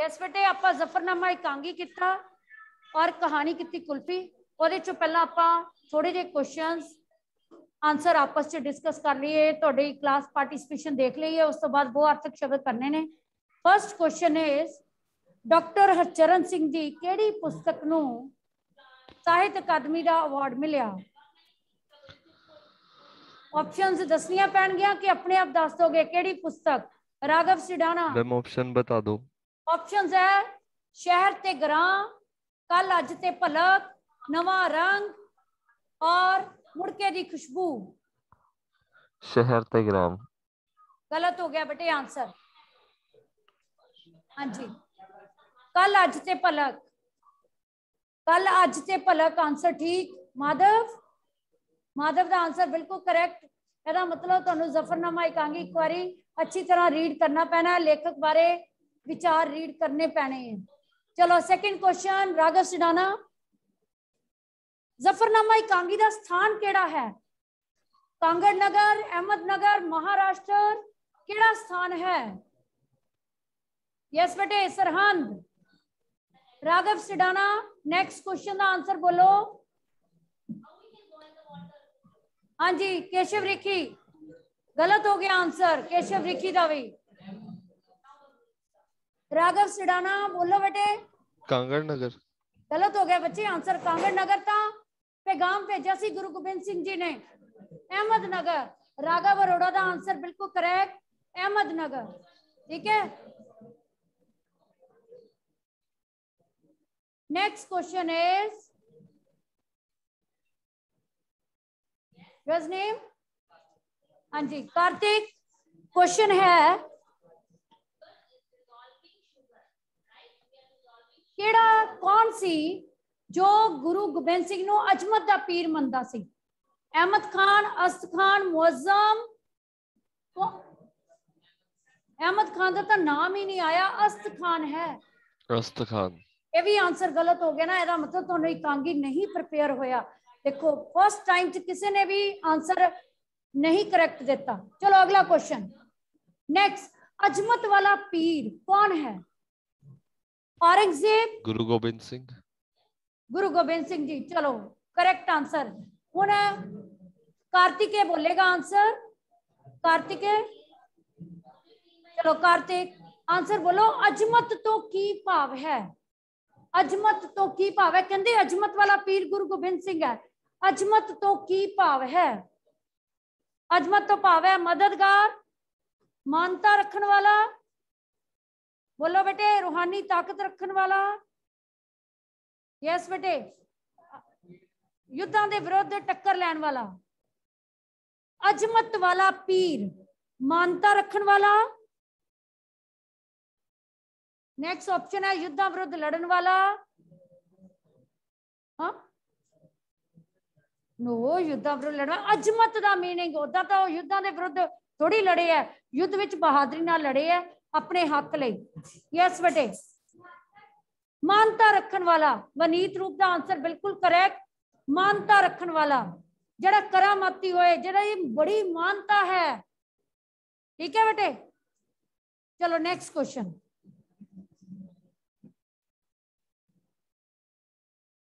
ਇਸ ਬੇਟੇ ਆਪਾਂ ਜ਼ਫਰਨਾਮਾ ਇਕਾਂਗੀ ਕੀਤਾ ਔਰ ਕਹਾਣੀ ਕੀਤੀ ਕੁਲਫੀ ਉਹਦੇ ਚੋਂ ਪਹਿਲਾਂ ਆਪਾਂ ਥੋੜੇ ਜਿਹੇ ਕੁਐਸਚਨਸ ਆਨਸਰ ਆਪਸ ਚ ਡਿਸਕਸ ਕਰ ਲਈਏ ਤੁਹਾਡੀ ਕਲਾਸ ਪਾਰਟਿਸਿਪੇਸ਼ਨ ਦੇਖ ਲਈਏ ਉਸ ਤੋਂ ਬਾਅਦ ਉਹ ਅਰਥਕ ਸ਼ਬਦ ਕਰਨੇ ਨੇ first question is doctor Harcharan Singh ji ਕਿਹੜੀ ਪੁਸਤਕ ਨੂੰ ਸਾਹਿਤ ਅਕਾਦਮੀ ਦਾ ਅਵਾਰਡ ਮਿਲਿਆ ਆਪਸ਼ਨਸ ਦੱਸਣੀਆਂ ਪੈਣਗੀਆਂ ਕਿ ਆਪਣੇ ਆਪ ਦੱਸ ਦੋਗੇ ਕਿਹੜੀ ਪੁਸਤਕ ਰਾਗਵ ਸਿਡਾਨਾ ਮੈਮ ਆਪਸ਼ਨ ਬਤਾ ਦਿਓ ऑप्शंस है शहर ते ग्रां कल अज ते पलक नवा रंग और मुड़के दी खुशबू। शहर ते ग्रां। गलत हो गया बेटे आंसर। हाँ जी। कल अज ते पलक कल अज ते पलक आंसर ठीक। माधव? माधव का आंसर बिल्कुल करेक्ट एदा मतलब थानू तो जफरनामा इकांगी एक बारी अच्छी तरह रीड करना पैना लेखक बारे। विचार रीड करने पैने हैं। चलो सेकंड क्वेश्चन राघव सिडाना जफरनामा कांगी का स्थान केड़ा है? कांगड़ नगर अहमदनगर, महाराष्ट्र, केड़ा स्थान है? यस बेटे, सरहंद। राघव सिडाना नेक्स्ट क्वेश्चन का आंसर बोलो। हाँ जी, केशव रिखी गलत हो गया आंसर केशव रिखी का भी। राघव सिडाना बोलो बेटे। कांगड़ नगर। गलत हो गया बच्चे आंसर कांगड़ नगर था। पैगाम भेजा सी गुरु गोबिंद सिंह जी ने अहमद नगर राघव अरोड़ा का आंसर बिल्कुल करेक्ट अहमद नगर। ठीक है? नेक्स्ट क्वेश्चन इज़ नेम हाँ जी कार्तिक क्वेश्चन है। केड़ा कौन सी जो गुरु गोबिंद सिंह नु अजमत का पीर मनता सी अहमद खान अस्त खान मुअज्जम अहमद खान का तो नाम ही नहीं आया अस्त खान है अस्त खान ये भी आंसर गलत हो गया ना ਇਹਦਾ ਮਤਲਬ ਤੁਹਾਨੂੰ ਇਕਾਂਗੀ ਨਹੀਂ ਪ੍ਰਪੇਅਰ ਹੋਇਆ देखो फर्स्ट टाइम च किसी ने भी आंसर नहीं करेक्ट देता चलो अगला क्वेश्चन नेक्स्ट अजमत वाला पीर कौन है औरंगज़ेब। गुरु गोबिंद सिंह। गुरु गोबिंद सिंह जी चलो करेक्ट आंसर हूँ कार्तिकेय बोलेगा आंसर कार्तिकेय? चलो कार्तिक आंसर बोलो। अजमत तो की भाव है? अजमत तो की भाव है? कहते अजमत वाला पीर गुरु गोबिंद सिंह है। अजमत तो की भाव है? अजमत तो भाव है मददगार मानता रखने वाला बोलो बेटे रूहानी ताकत रखने वाला यस बेटे युद्धा के विरुद्ध टक्कर लैन वाला अजमत वाला पीर मानता रखने वाला नेक्स्ट ऑप्शन है युद्धा विरुद्ध लड़न वाला हाँ नो युद्धा विरुद्ध लड़ना अजमत का मीनिंग उदा तो युद्धा के विरुद्ध थोड़ी लड़े है युद्ध विच बहादुरी ना लड़े है अपने हक ले यस बेटे। मानता रखन वाला, वनीत रूप का आंसर बिल्कुल करेक्ट मानता रखन वाला जरा करामाती होए जरा ये बड़ी मानता है। ठीक है बेटे? चलो नेक्स्ट क्वेश्चन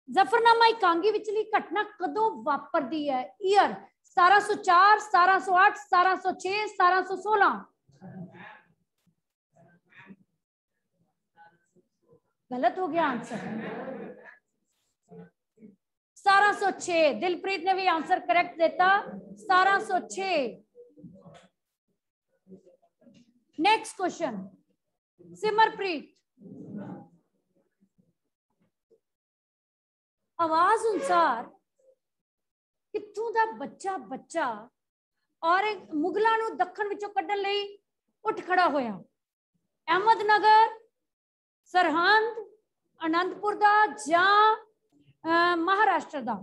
जफरनामा इकांगी विचली घटना कदों वापरती है? ईयर 1704 1708 1706 1716 गलत हो गया आंसर 1706 दिलप्रीत ने भी आंसर करेक्ट देता 1706 नेक्स्ट क्वेश्चन सिमरप्रीत ਆਵਾਜ਼ ਅਨੁਸਾਰ ਕਿੱਥੋਂ ਦਾ ਬੱਚਾ ਬੱਚਾ ਔਰ ਮੁਗਲਾਂ ਨੂੰ ਦੱਖਣ ਵਿੱਚੋਂ ਕੱਢਣ ਲਈ ਉੱਠ ਖੜਾ ਹੋਇਆ ਅਹਿਮਦ ਨਗਰ ਸਰਹੰਦ ਅਨੰਦਪੁਰ ਦਾ ਜਾਂ ਮਹਾਰਾਸ਼ਟਰ ਦਾ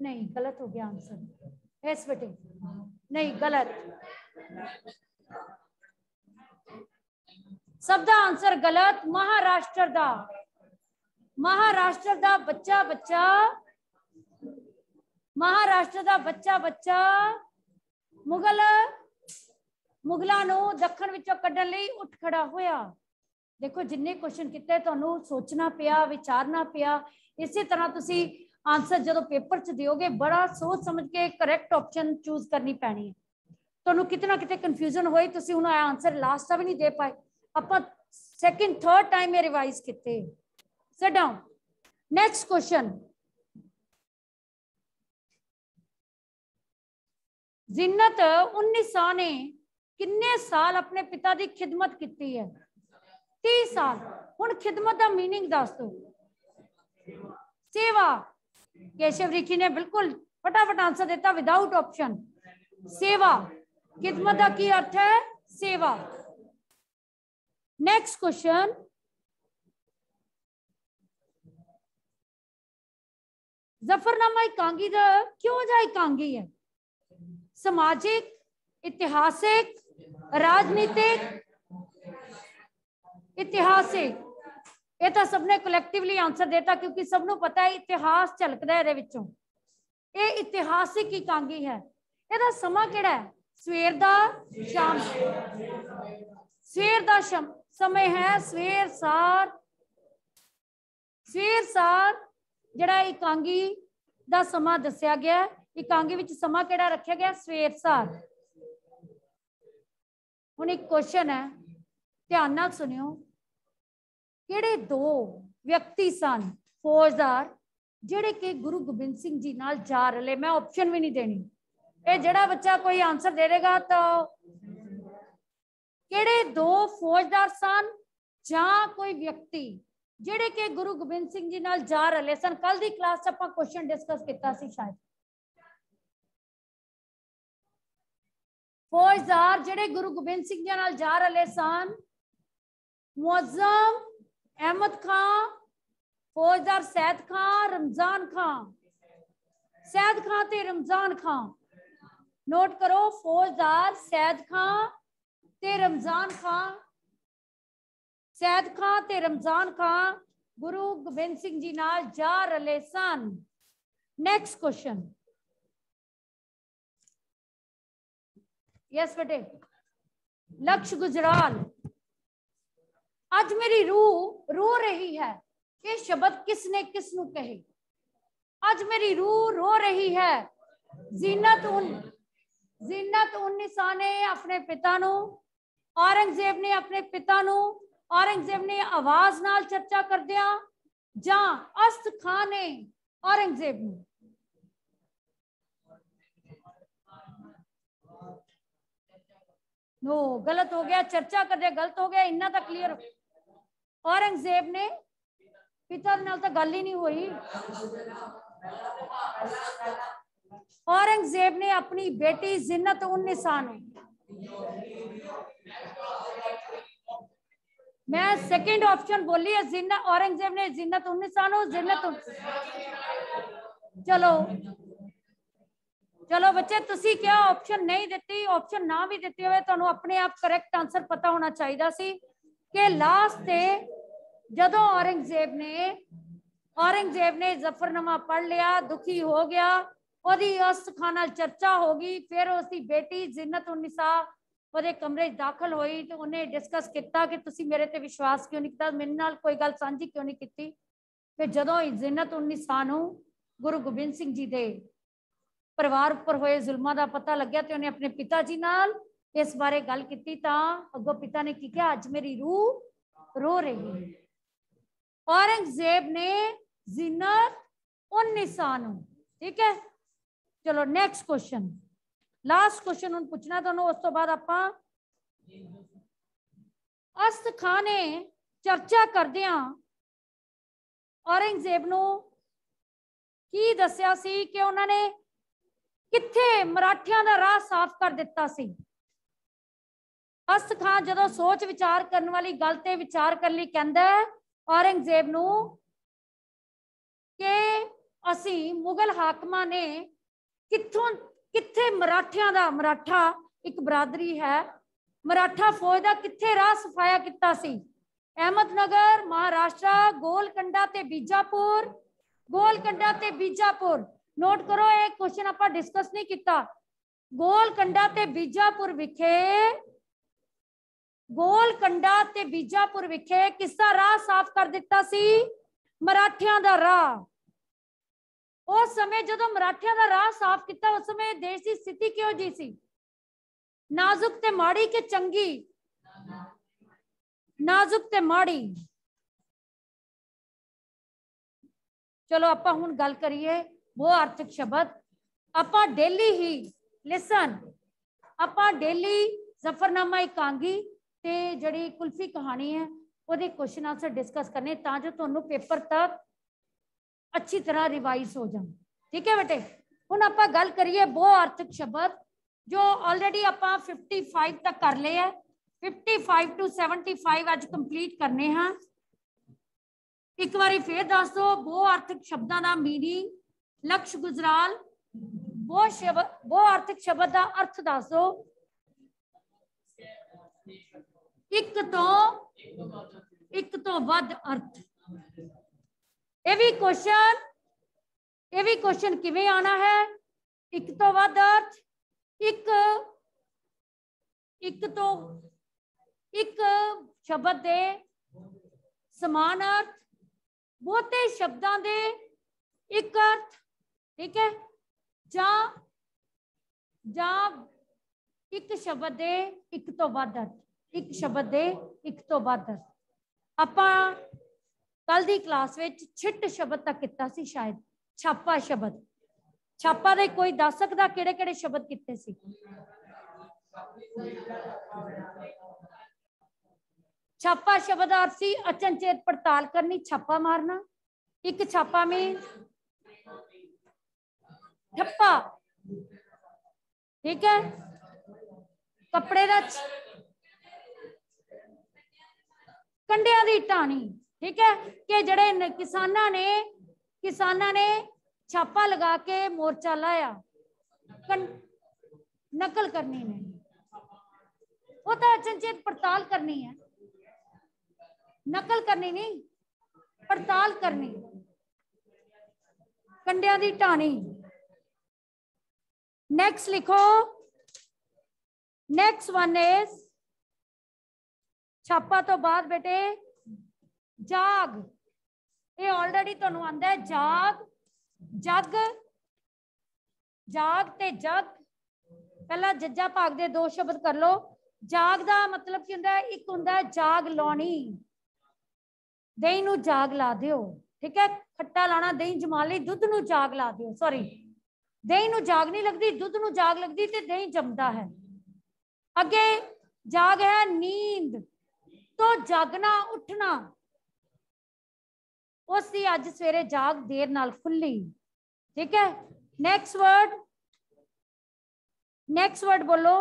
नहीं गलत हो गया आंसर यस बेटे नहीं गलत सब दा आंसर गलत महाराष्ट्र दा महाराष्ट्र दा बच्चा बच्चा महाराष्ट्र दा बच्चा बच्चा मुगल ਮੁਗਲਾਂ ਨੂੰ ਦੱਖਣ ਵਿੱਚੋਂ ਕੱਢਣ ਲਈ ਉੱਠ ਖੜਾ ਹੋਇਆ ਦੇਖੋ ਜਿੰਨੇ ਕੁਐਸਚਨ ਕੀਤੇ ਤੁਹਾਨੂੰ ਸੋਚਣਾ ਪਿਆ ਵਿਚਾਰਨਾ ਪਿਆ ਇਸੇ ਤਰ੍ਹਾਂ ਤੁਸੀਂ ਆਨਸਰ ਜਦੋਂ ਪੇਪਰ 'ਚ ਦਿਓਗੇ ਬੜਾ ਸੋਚ ਸਮਝ ਕੇ ਕਰੈਕਟ ਆਪਸ਼ਨ ਚੂਜ਼ ਕਰਨੀ ਪੈਣੀ ਹੈ ਤੁਹਾਨੂੰ ਕਿਤਨਾ ਕਿਤੇ ਕਨਫਿਊਜ਼ਨ ਹੋਈ ਤੁਸੀਂ ਹੁਣ ਆਨਸਰ ਲਾਸਟ ਦਾ ਵੀ ਨਹੀਂ ਦੇ ਪਾਏ ਆਪਾਂ ਸੈਕਿੰਡ ਥਰਡ ਟਾਈਮ ਇਹ ਰਿਵਾਈਜ਼ ਕੀਤੇ sit down next question Jinnat Unnisa ने किन्ने साल अपने पिता की खिदमत की है? तीह साल। हूँ खिदमत का मीनिंग दस दो। सेवा। केशव रिखी ने बिल्कुल फटाफट आंसर दिता विदाउट ऑप्शन सेवा। खिदमत का की अर्थ है? सेवा। नेक्स्ट क्वेश्चन जफरनामा एकांगी का क्यों जा एकांगी है? समाजिक, इतिहासिक राजनीतिक इतिहासिक ਇਹ ਤਾਂ ਸਭ ਨੇ ਕਲੈਕਟਿਵਲੀ ਆਨਸਰ ਦਿੱਤਾ ਕਿਉਂਕਿ ਸਭ ਨੂੰ ਪਤਾ ਹੈ ਇਤਿਹਾਸ ਝਲਕਦਾ ਇਹਦੇ ਵਿੱਚੋਂ ਇਹ ਇਤਿਹਾਸਿਕ ਇਕਾਂਗੀ ਹੈ ਇਹਦਾ ਸਮਾਂ ਕਿਹੜਾ ਹੈ ਸਵੇਰ ਦਾ ਸ਼ਾਮ ਸਵੇਰ ਦਾ ਸਮੇਂ ਹੈ ਸਵੇਰ ਸਾਰ ਸਵੇਰ ਸਾਰ ਜਿਹੜਾ ਇਕਾਂਗੀ ਦਾ ਸਮਾਂ ਦੱਸਿਆ ਗਿਆ ਇਕਾਂਗੀ ਵਿੱਚ ਸਮਾਂ ਕਿਹੜਾ ਰੱਖਿਆ ਗਿਆ ਸਵੇਰ ਸਾਰ ਹੁਣ ਇੱਕ ਕੁਐਸਚਨ ਹੈ ਧਿਆਨ ਨਾਲ ਸੁਣਿਓ ਕਿਹੜੇ ਦੋ ਵਿਅਕਤੀ ਸਨ ਫੌਜਦਾਰ ਜਿਹੜੇ ਕਿ ਗੁਰੂ ਗੋਬਿੰਦ ਸਿੰਘ ਜੀ ਨਾਲ ਜਾ ਰਲੇ ਮੈਂ ਆਪਸ਼ਨ ਵੀ ਨਹੀਂ ਦੇਣੀ ਇਹ ਜਿਹੜਾ ਬੱਚਾ ਕੋਈ ਆਨਸਰ ਦੇ ਦੇਗਾ ਤਾਂ ਕਿਹੜੇ ਦੋ ਫੌਜਦਾਰ ਸਨ ਜਾਂ ਕੋਈ ਵਿਅਕਤੀ ਜਿਹੜੇ ਕਿ ਗੁਰੂ ਗੋਬਿੰਦ ਸਿੰਘ ਜੀ ਨਾਲ ਜਾ ਰਲੇ ਸਨ ਕੱਲ ਦੀ ਕਲਾਸ 'ਚ ਆਪਾਂ ਕੁਐਸਚਨ ਡਿਸਕਸ ਕੀਤਾ ਸੀ ਸ਼ਾਇਦ ਫੌਜਦਾਰ ਜਿਹੜੇ ਗੁਰੂ ਗੋਬਿੰਦ ਸਿੰਘ ਜੀ ਨਾਲ ਜਾ ਰਹੇ ਸਨ ਮੁਅਜ਼ਮ ਅਹਿਮਦ ਖਾਨ ਫੌਜਦਾਰ ਸੈਦ ਖਾਨ ਰਮਜ਼ਾਨ ਖਾਨ ਸੈਦ ਖਾਨ ਤੇ ਰਮਜ਼ਾਨ ਖਾਨ ਨੋਟ ਕਰੋ ਫੌਜਦਾਰ ਸੈਦ ਖਾਨ ਤੇ ਰਮਜ਼ਾਨ ਖਾਨ ਸੈਦ ਖਾਨ ਤੇ ਰਮਜ਼ਾਨ ਖਾਨ ਗੁਰੂ ਗੋਬਿੰਦ ਸਿੰਘ ਜੀ ਨਾਲ ਜਾ ਰਹੇ ਸਨ ਨੈਕਸਟ ਕੁਐਸਚਨ यस बेटे। लक्ष्य गुजराल। अज मेरी रूह रो रही है। ये शब्द किसने किसनु कहे? अज मेरी रूह रो रही है। जीनत उन, जीनत उन्नीसा ने अपने पिता नु औरंगज़ेब ने अपने पिता नु औरंगज़ेब ने आवाज़ नाल चर्चा कर दिया। जा अस्त खान ने औरंगज़ेब नु। नो, गलत हो गया, चर्चा कर दिया गलत हो गया, इन्ना तो क्लियर औरंगज़ेब ने पिता नाल तो गल ही नहीं हुई। औरंगज़ेब ने अपनी बेटी जिन्नत उन्नीसा ने मैं सेकंड ऑप्शन बोली है, जिन्ना औरंगज़ेब ने जिन्नत उन्नीसा जिन्नत चलो। ਚਲੋ ਬੱਚੇ ਤੁਸੀਂ ਕਿਹਾ ਆਪਸ਼ਨ ਨਹੀਂ ਦਿੱਤੀ ਆਪਸ਼ਨ ਨਾ ਵੀ ਦਿੱਤੀ ਹੋਵੇ ਤੁਹਾਨੂੰ ਆਪਣੇ ਆਪ ਕਰੈਕਟ ਆਨਸਰ ਪਤਾ ਹੋਣਾ ਚਾਹੀਦਾ ਸੀ ਕਿ ਲਾਸਟ ਤੇ ਜਦੋਂ ਔਰੰਗਜ਼ੇਬ ਨੇ ਔਰੰਗਜ਼ੇਬ ਨੇ ਜ਼ਫਰਨਾਮਾ ਪੜ ਲਿਆ ਦੁਖੀ ਹੋ ਗਿਆ ਉਹਦੀ ਅਸਤਖਾਨ ਨਾਲ ਚਰਚਾ ਹੋ ਗਈ ਫਿਰ ਉਸ ਦੀ ਬੇਟੀ ਜ਼ਿੰਨਤ ਉਨਿਸਾ ਉਹਦੇ ਕਮਰੇ 'ਚ ਦਾਖਲ ਹੋਈ ਤੇ ਉਹਨੇ ਡਿਸਕਸ ਕੀਤਾ ਕਿ ਤੁਸੀਂ ਮੇਰੇ ਤੇ ਵਿਸ਼ਵਾਸ ਕਿਉਂ ਨਹੀਂ ਕੀਤਾ ਮੇਰੇ ਨਾਲ ਕੋਈ ਗੱਲ ਸਾਂਝੀ ਕਿਉਂ ਨਹੀਂ ਕੀਤੀ ਫਿਰ ਜਦੋਂ ਜ਼ਿੰਨਤ ਉਨਿਸਾ ਨੂੰ ਗੁਰੂ ਗੋਬਿੰਦ ਸਿੰਘ ਜੀ ਦੇ ਪਰਿਵਾਰ ਉੱਪਰ ਹੋਏ ਜ਼ੁਲਮਾਂ ਦਾ ਪਤਾ ਲੱਗਿਆ ਤੇ ਉਹਨੇ ਆਪਣੇ ਪਿਤਾ ਜੀ ਨਾਲ ਇਸ ਬਾਰੇ ਗੱਲ ਕੀਤੀ ਤਾਂ ਅੱਗੋਂ ਪਿਤਾ ਨੇ ਕੀ ਕਿਹਾ ਅੱਜ ਮੇਰੀ ਰੂਹ ਰੋ ਰਹੀ ਹੈ ਔਰੰਗਜ਼ੇਬ ਨੇ ਜ਼ਿਨਤ ਉਨ ਨਿਸਾ ਨੂੰ ਠੀਕ ਹੈ ਚਲੋ ਨੈਕਸਟ ਕੁਐਸਚਨ ਲਾਸਟ ਕੁਐਸਚਨ ਹੁਣ ਪੁੱਛਣਾ ਤੁਹਾਨੂੰ ਉਸ ਤੋਂ ਬਾਅਦ ਆਪਾਂ ਅਸਤ ਖਾਨ ਨੇ ਚਰਚਾ ਕਰਦਿਆਂ ਔਰੰਗਜ਼ੇਬ ਨੂੰ ਕੀ ਦੱਸਿਆ ਸੀ ਕਿ ਉਹਨਾਂ ਨੇ ਕਿੱਥੇ ਮਰਾਠਿਆਂ ਦਾ ਰਾਹ ਸਾਫ਼ ਕਰ ਦਿੱਤਾ ਸੀ ਅਸਤ ਖਾਨ ਜਦੋਂ ਸੋਚ ਵਿਚਾਰ ਕਰਨ ਵਾਲੀ ਗੱਲ ਤੇ ਵਿਚਾਰ ਕਰਨ ਲਈ ਕਹਿੰਦਾ ਔਰੰਗਜ਼ੇਬ ਨੂੰ ਕਿ ਅਸੀਂ ਮੁਗਲ ਹਾਕਮਾਂ ਨੇ ਕਿੱਥੋਂ ਕਿੱਥੇ ਮਰਾਠਿਆਂ ਦਾ ਮਰਾਠਾ ਇੱਕ ਬਰਾਦਰੀ ਹੈ ਮਰਾਠਾ ਫੌਜ ਦਾ ਕਿੱਥੇ ਰਾਹ ਸਫਾਇਆ ਕੀਤਾ ਸੀ ਅਹਿਮਦਨਗਰ ਮਹਾਰਾਸ਼ਟਰ ਗੋਲਕੰਡਾ ਤੇ ਬੀਜਾਪੁਰ ਗੋਲਕੰਡਾ ਤੇ ਬੀਜਾਪੁਰ ਨੋਟ ਕਰੋ ਇਹ ਕੁਐਸਚਨ ਆਪਾਂ ਡਿਸਕਸ ਨਹੀਂ ਕੀਤਾ ਗੋਲਕੰਡਾ ਤੇ ਬੀਜਾਪੁਰ ਵਿਖੇ ਗੋਲ ਕੰਡਾ ਤੇ ਬੀਜਾਪੁਰ ਵਿਖੇ ਕਿਸ ਦਾ ਰਾਹ ਸਾਫ਼ ਕਰ ਦਿੱਤਾ ਸੀ ਮਰਾਠਿਆਂ ਦਾ ਰਾਹ ਉਸ ਸਮੇਂ ਜਦੋਂ ਮਰਾਠਿਆਂ ਦਾ ਰਾਹ ਸਾਫ਼ ਕੀਤਾ ਉਸ ਸਮੇਂ ਦੇਸ਼ ਦੀ ਸਥਿਤੀ ਕਿਹੋ ਜੀ ਸੀ ਨਾਜ਼ੁਕ ਤੇ ਮਾੜੀ ਕਿ ਚੰਗੀ ਨਾਜ਼ੁਕ ਤੇ ਮਾੜੀ ਚਲੋ ਆਪਾਂ ਹੁਣ ਗੱਲ ਕਰੀਏ ਉਹ ਆਰਥਿਕ ਸ਼ਬਦ ਆਪਾਂ ਡੇਲੀ ਹੀ ਲਿਸਨ ਆਪਾਂ ਡੇਲੀ ਜ਼ਫਰਨਾਮਾ ਇਕਾਂਗੀ ਤੇ ਜਿਹੜੀ ਕੁਲਫੀ ਕਹਾਣੀ ਹੈ ਉਹਦੇ ਕੁਐਸਚਨ ਆਨਸਰ ਡਿਸਕਸ ਕਰਨੇ ਤਾਂ ਜੋ ਤੁਹਾਨੂੰ ਪੇਪਰ ਤੱਕ ਅੱਛੀ ਤਰ੍ਹਾਂ ਰਿਵਾਈਜ਼ ਹੋ ਜਾਣ ਠੀਕ ਹੈ ਬੇਟੇ ਹੁਣ ਆਪਾਂ ਗੱਲ ਕਰੀਏ ਬਹੁ ਆਰਥਿਕ ਸ਼ਬਦ ਜੋ ਆਲਰੇਡੀ ਆਪਾਂ 55 ਤੱਕ ਕਰ ਲਏ ਹੈ 55 ਟੂ 75 ਅੱਜ ਕੰਪਲੀਟ ਕਰਨੇ ਹਾਂ ਇੱਕ ਵਾਰੀ ਫੇਰ ਦੱਸ ਦਿਓ ਬਹੁ ਆਰਥਿਕ ਸ਼ਬਦਾਂ ਦਾ ਮੀਨਿੰਗ ਲਕਸ਼ ਗੁਜਰਾਲ ਬਹੁ ਸ਼ਬਦ ਬਹੁ ਆਰਥਿਕ ਸ਼ਬਦ ਦਾ ਅਰਥ ਦੱਸ ਦਿਓ ਇੱਕ ਤੋਂ ਇੱਕ ਤੋਂ ਵੱਧ ਅਰਥ ਇਹ ਵੀ ਕੁਐਸਚਨ ਇਹ ਵੀ ਕੁਐਸਚਨ ਕਿਵੇਂ ਆਣਾ ਹੈ ਇੱਕ ਤੋਂ ਵੱਧ ਅਰਥ ਇੱਕ ਇੱਕ ਤੋਂ ਇੱਕ ਸ਼ਬਦ ਦੇ ਸਮਾਨ ਅਰਥ ਬਹੁਤੇ ਸ਼ਬਦਾਂ ਦੇ ਇੱਕ ਅਰਥ ਠੀਕ ਹੈ ਜਾਂ ਜਾਂ ਇੱਕ ਸ਼ਬਦ ਦੇ ਇੱਕ ਤੋਂ ਵੱਧ ਅਰਥ ਇੱਕ ਸ਼ਬਦ ਦੇ ਇੱਕ ਤੋਂ ਵੱਧ ਅਰਥ ਆਪਾਂ ਕੱਲ ਦੀ ਕਲਾਸ ਵਿੱਚ ਛਿੱਟ ਸ਼ਬਦ ਤੱਕ ਕੀਤਾ ਸੀ ਸ਼ਾਇਦ ਛਾਪਾ ਸ਼ਬਦ ਛਾਪਾ ਦੇ ਕੋਈ ਦੱਸ ਸਕਦਾ ਕਿਹੜੇ ਕਿਹੜੇ ਸ਼ਬਦ ਕੀਤੇ ਸੀ ਛਾਪਾ ਸ਼ਬਦ ਅਰਥ ਸੀ ਅਚਨਚੇਤ ਪੜਤਾਲ ਕਰਨੀ ਛਾਪਾ ਮਾਰਨਾ ਇੱਕ ਛਾਪਾ ਮੀਨ ਠੱਪਾ ਠੀਕ ਹੈ ਕੱਪੜੇ ਦਾ ਕੰਡਿਆਂ ਦੀ ਟਾਣੀ ਠੀਕ ਹੈ ਕਿ ਜਿਹੜੇ ਕਿਸਾਨਾਂ ਨੇ ਕਿਸਾਨਾਂ ਨੇ ਛਾਪਾ ਲਗਾ ਕੇ ਮੋਰਚਾ ਲਾਇਆ ਨਕਲ ਕਰਨੀ ਨਹੀਂ ਉਹ ਤਾਂ ਅਚਨਚੇਤ ਪੜਤਾਲ ਕਰਨੀ ਹੈ ਨਕਲ ਕਰਨੀ ਨਹੀਂ ਪੜਤਾਲ ਕਰਨੀ ਕੰਡਿਆਂ ਦੀ ਢਾਣੀ ਨੈਕਸਟ ਲਿਖੋ ਨੈਕਸਟ ਵਨ ਇਜ਼ ਛਾਪਾ ਤੋਂ ਬਾਅਦ ਬੇਟੇ ਜਾਗ ਇਹ ਆਲਰੇਡੀ ਤੁਹਾਨੂੰ ਆਂਦਾ ਹੈ ਜਾਗ ਜਗ ਜਾਗ ਤੇ ਜਗ ਪਹਿਲਾਂ ਜੱਜਾ ਭਾਗ ਦੇ ਦੋ ਸ਼ਬਦ ਕਰ ਲਓ ਜਾਗ ਦਾ ਮਤਲਬ ਕੀ ਹੁੰਦਾ ਹੈ ਇੱਕ ਹੁੰਦਾ ਹੈ ਜਾਗ ਲਾਉਣੀ ਦਹੀਂ ਨੂੰ ਜਾਗ ਲਾ ਦਿਓ ਠੀਕ ਹੈ ਖੱਟਾ ਲਾਣਾ ਦਹੀਂ ਜਮਾ ਲਈ ਦੁੱਧ ਨੂੰ ਜਾਗ ਲਾ ਦਿਓ ਸੌਰੀ ਦਹੀਂ ਨੂੰ ਜਾਗ ਨਹੀਂ ਲੱਗਦੀ ਦੁੱਧ ਨੂੰ ਜਾਗ ਲੱਗਦੀ ਤੇ ਦਹੀਂ ਜੰਮਦਾ ਹੈ ਅੱਗੇ ਜਾਗ ਹੈ ਨੀਂਦ ਤੋਂ ਜਾਗਣਾ ਉੱਠਣਾ ਉਸ ਦੀ ਅੱਜ ਸਵੇਰੇ ਜਾਗ ਦੇਰ ਨਾਲ ਖੁੱਲੀ ਠੀਕ ਹੈ ਨੈਕਸਟ ਵਰਡ ਨੈਕਸਟ ਵਰਡ ਬੋਲੋ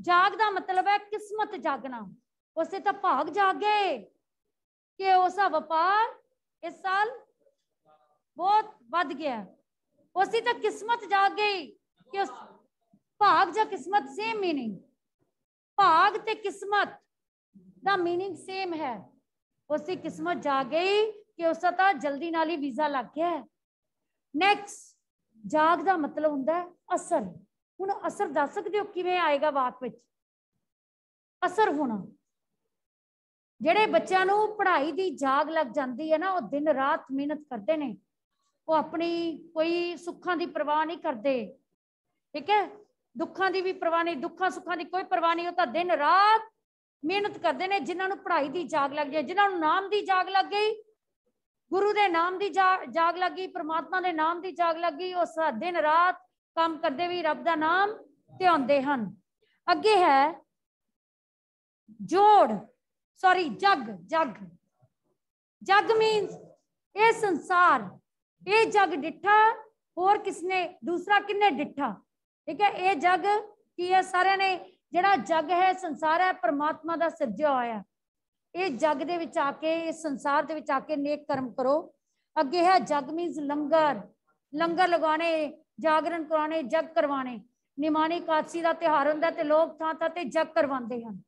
ਜਾਗ ਦਾ ਮਤਲਬ ਹੈ ਕਿਸਮਤ ਜਾਗਣਾ ਉਸੇ ਤਾਂ ਭਾਗ ਜਾਗੇ ਕਿ ਉਸ ਦਾ ਵਪਾਰ ਇਸ ਸਾਲ ਬਹੁਤ ਵੱਧ ਗਿਆ ਉਸੇ ਤਾਂ ਕਿਸਮਤ ਜਾਗ ਗਈ ਕਿ ਉਸ ਭਾਗ ਜਾਂ ਕਿਸਮਤ ਸੇਮ ਮੀਨਿੰਗ ਭਾਗ ਤੇ ਕਿਸਮਤ ਦਾ ਮੀਨਿੰਗ ਸੇਮ ਹੈ ਉਸੇ ਕਿਸਮਤ ਜਾਗ ਗਈ ਕਿ ਉਸ ਦਾ ਤਾਂ ਜਲਦੀ ਨਾਲ ਹੀ ਵੀਜ਼ਾ ਲੱਗ ਗਿਆ ਹੈ ਨੈਕਸਟ ਜਾਗ ਦਾ ਮਤਲਬ ਹੁੰਦਾ ਹੈ ਅਸਰ ਹੁਣ ਅਸਰ ਦੱਸ ਸਕਦੇ ਹੋ ਕਿਵੇਂ ਆਏਗਾ ਵਾਕ ਵਿੱਚ ਅਸਰ ਹੋਣਾ ਜਿਹੜੇ ਬੱਚਿਆਂ ਨੂੰ ਪੜ੍ਹਾਈ ਦੀ ਜਾਗ ਲੱਗ ਜਾਂਦੀ ਹੈ ਨਾ ਉਹ ਦਿਨ ਰਾਤ ਮਿਹਨਤ ਕਰਦੇ ਨੇ ਉਹ ਆਪਣੀ ਕੋਈ ਸੁੱਖਾਂ ਦੀ ਪਰਵਾਹ ਨਹੀਂ ਕਰਦੇ ਠੀਕ ਹੈ ਦੁੱਖਾਂ ਦੀ ਵੀ ਪਰਵਾਹ ਨਹੀਂ ਦੁੱਖਾਂ ਸੁੱਖਾਂ ਦੀ ਕੋਈ ਪਰਵਾਹ ਨਹੀਂ ਉਹ ਤਾਂ ਦਿਨ ਰਾਤ ਮਿਹਨਤ ਕਰਦੇ ਨੇ ਜਿਨ੍ਹਾਂ ਨੂੰ ਪੜ੍ਹਾਈ ਦੀ ਜਾਗ ਲੱਗ ਗਈ ਜਿਨ੍ਹਾਂ ਨੂੰ ਨਾਮ ਦੀ ਜਾਗ ਲੱਗ ਗਈ ਗੁਰੂ ਦੇ ਨਾਮ ਦੀ ਜਾਗ ਲੱਗ ਗਈ ਪ੍ਰਮਾਤਮਾ ਦੇ ਨਾਮ ਦੀ ਜਾਗ ਲੱਗ ਗਈ ਉਹ ਦਿਨ ਰਾਤ ਕੰਮ ਕਰਦੇ ਵੀ ਰੱਬ ਦਾ ਨਾਮ ਧਿਆਉਂਦੇ ਹਨ ਅੱਗੇ ਹੈ ਜੋੜ ਸੌਰੀ ਜਗ ਜਗ ਜਗ ਮੀਨਸ ਇਹ ਸੰਸਾਰ ਇਹ ਜਗ ਡਿੱਠਾ ਹੋਰ ਕਿਸਨੇ ਦੂਸਰਾ ਕਿੰਨੇ ਡਿੱਠਾ ਠੀਕ ਹੈ ਇਹ ਜਗ ਕੀ ਹੈ ਸਾਰਿਆਂ ਨੇ ਜਿਹੜਾ ਜਗ ਹੈ ਸੰਸਾਰ ਹੈ ਪਰਮਾਤਮਾ ਦਾ ਸਿਰਜਿਆ ਹੋਇਆ ਇਹ ਜਗ ਦੇ ਵਿੱਚ ਆ ਕੇ ਇਸ ਸੰਸਾਰ ਦੇ ਵਿੱਚ ਆ ਕੇ ਨੇਕ ਕਰਮ ਕਰੋ ਅੱਗੇ ਹੈ ਜਗ ਮੀਨਸ ਲੰਗਰ ਲੰਗਰ ਲਗਾਉਣੇ ਜਾਗਰਣ ਕਰਾਉਣੇ ਜਗ ਕਰਵਾਣੇ ਨਿਮਾਣੀ ਕਾਦਸੀ ਦਾ ਤਿਹਾਰ ਹੁੰਦਾ ਤੇ ਲੋਕ ਥਾਂ ਥਾਂ ਤੇ ਜਗ ਕਰਵਾਉਂਦੇ ਹਨ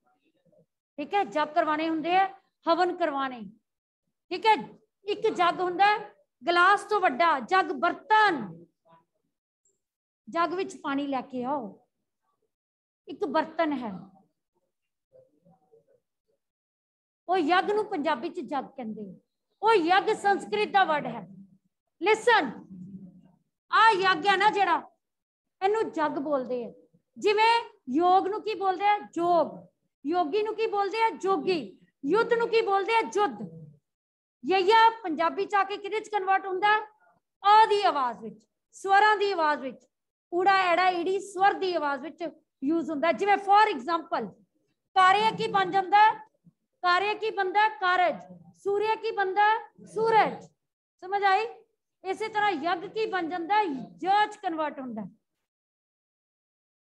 ਠੀਕ ਹੈ ਜਗ ਕਰਵਾਣੇ ਹੁੰਦੇ ਆ ਹਵਨ ਕਰਵਾਣੇ ਠੀਕ ਹੈ ਇੱਕ ਜਗ ਹੁੰਦਾ ਗਲਾਸ ਤੋਂ ਵੱਡਾ ਜਗ ਬਰਤਨ ਜਗ ਵਿੱਚ ਪਾਣੀ ਲੈ ਕੇ ਆਓ ਇੱਕ ਬਰਤਨ ਹੈ ਉਹ ਯੱਗ ਨੂੰ ਪੰਜਾਬੀ ਚ ਜਗ ਕਹਿੰਦੇ ਆ ਉਹ ਯੱਗ ਸੰਸਕ੍ਰਿਤ ਦਾ ਵਰਡ ਹੈ ਲਿਸਨ ਆ ਯੱਗ ਹੈ ਨਾ ਜਿਹੜਾ ਇਹਨੂੰ ਜਗ ਬੋਲਦੇ ਆ ਜਿਵੇਂ ਯੋਗ ਨੂੰ ਕੀ ਬੋਲਦੇ ਆ ਜੋਗ ਯੋਗੀ ਨੂੰ ਕੀ ਬੋਲਦੇ ਆ ਜੋਗੀ ਯੁੱਧ ਨੂੰ ਕੀ ਬੋਲਦੇ ਆ ਜੁੱਧ ਯਈਆ ਪੰਜਾਬੀ ਚ ਆ ਕੇ ਕਿਹਦੇ ਚ ਕਨਵਰਟ ਹੁੰਦਾ ਆ ਦੀ ਆਵਾਜ਼ ਵਿੱਚ ਸਵਰਾਂ ਦੀ ਆਵਾਜ਼ ਵਿੱਚ ਊੜਾ ਐੜਾ ਈੜੀ ਸਵਰ ਦੀ ਆਵਾਜ਼ ਵਿੱਚ ਯੂਜ਼ ਹੁੰਦਾ ਜਿਵੇਂ ਫੋਰ ਐਗਜ਼ਾਮਪਲ ਕਾਰਿਆ ਕੀ ਬਣ ਜਾਂਦਾ ਕਾਰਿਆ ਕੀ ਬੰਦਾ ਕਾਰਜ ਸੂਰਿਆ ਕੀ ਬੰਦਾ ਸੂਰਜ ਸਮਝ ਆਈ ਇਸੇ ਤਰ੍ਹਾਂ ਯੱਗ ਕੀ ਬਣ ਜਾਂਦਾ ਜਜ ਕਨਵਰਟ ਹੁੰਦਾ